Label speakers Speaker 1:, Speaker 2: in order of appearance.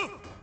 Speaker 1: Huh!